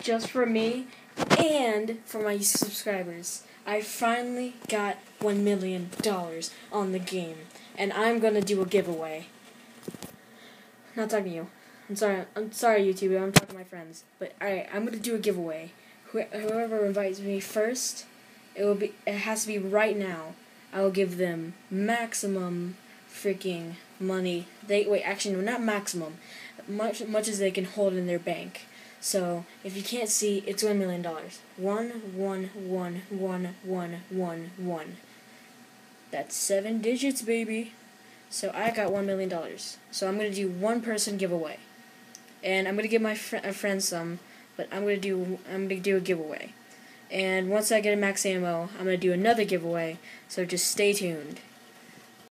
just for me and for my subscribers. I finally got one million dollars on the game, and I'm gonna do a giveaway. Not talking to you. I'm sorry. I'm sorry, YouTube. I'm talking to my friends. But all right, I'm gonna do a giveaway. Wh- whoever invites me first, it will be. It has to be right now. I will give them maximum freaking money. They wait. Actually, no, not maximum. Much much as they can hold in their bank. So if you can't see, it's one million dollars. One one one one one one one. That's seven digits, baby. So I got one million dollars. So I'm gonna do one person giveaway, and I'm gonna give my fr- a friend some, but I'm gonna do I'm gonna do a giveaway, and once I get a max ammo, I'm gonna do another giveaway. So just stay tuned.